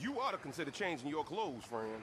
You ought to consider changing your clothes, friend.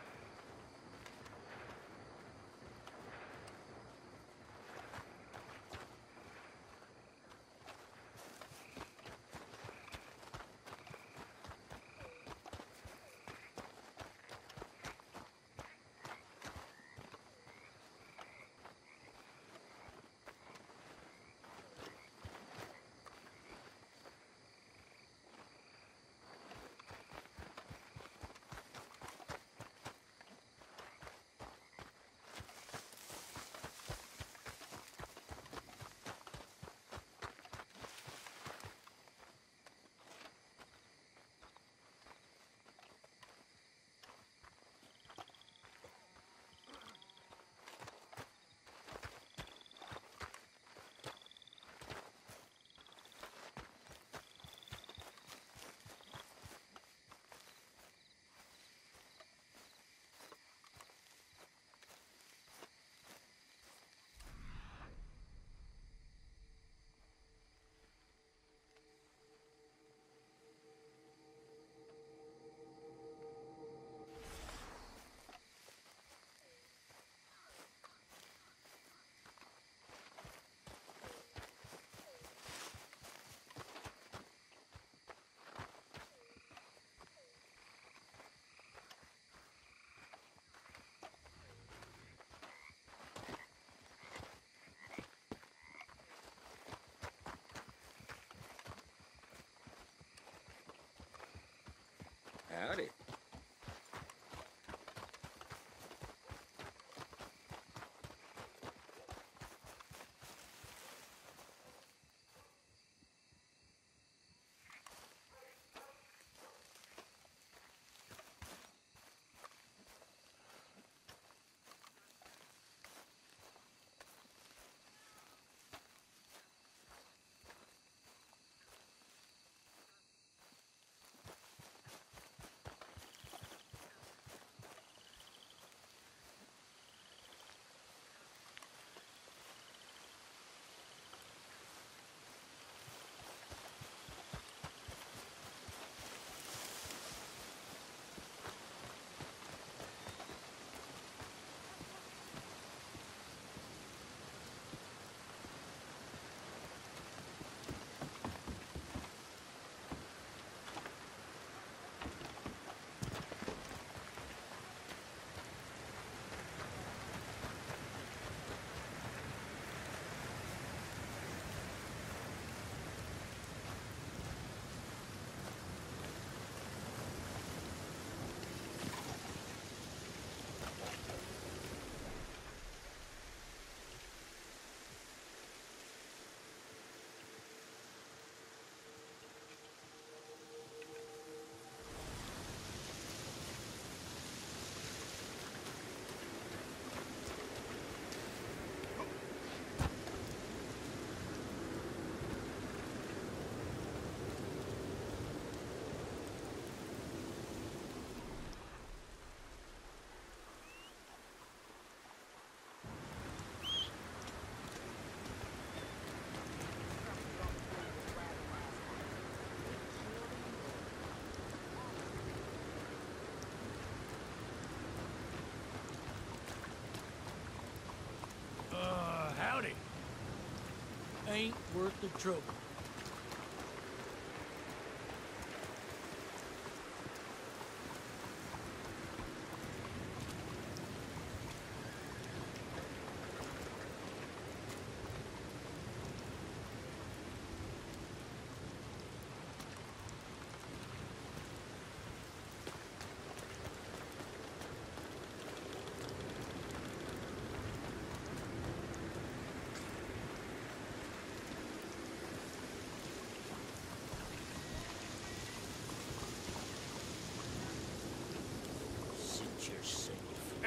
Ain't worth the trouble.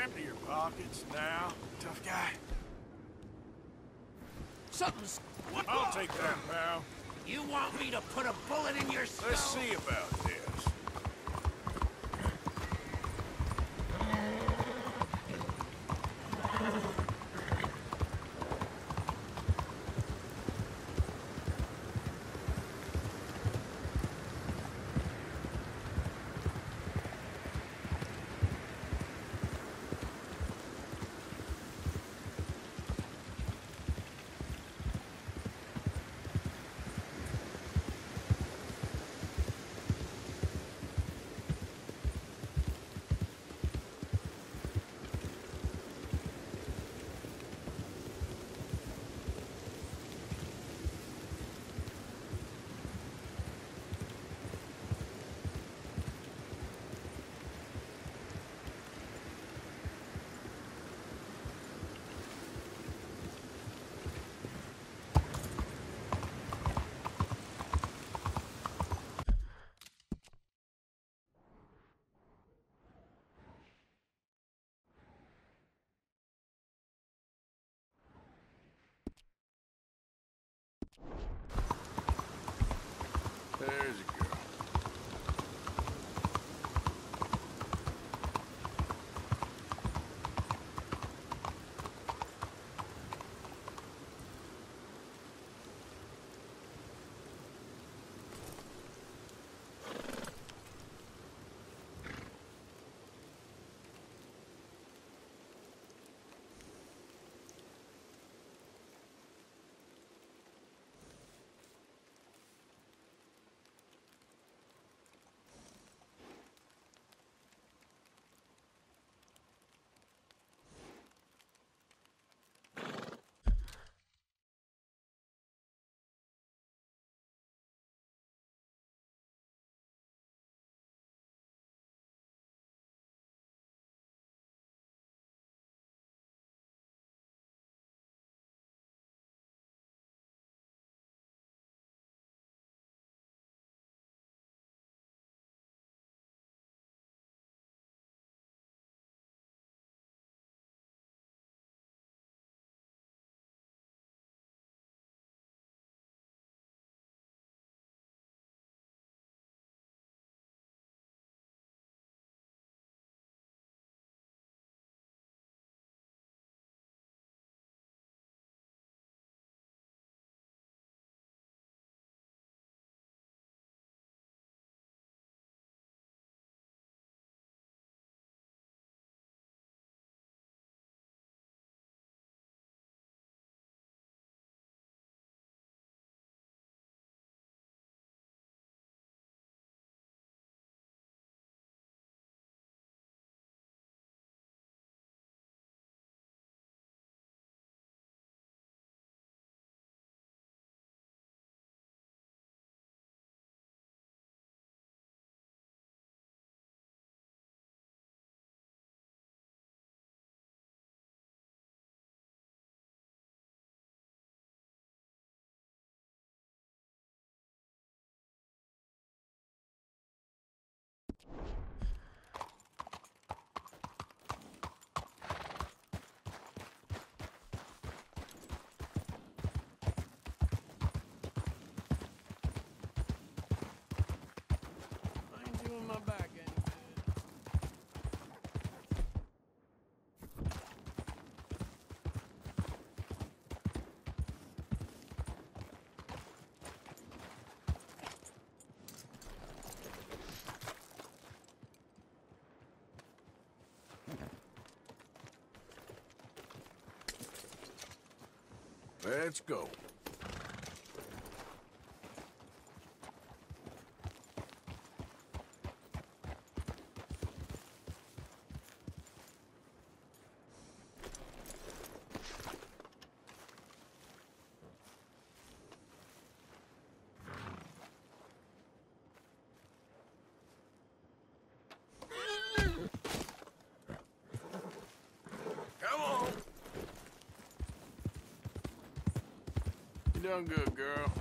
Empty your pockets now, tough guy. Something's... What? I'll take that, pal. You want me to put a bullet in your skull? Let's see about this. There's a Let's go. Done good, girl.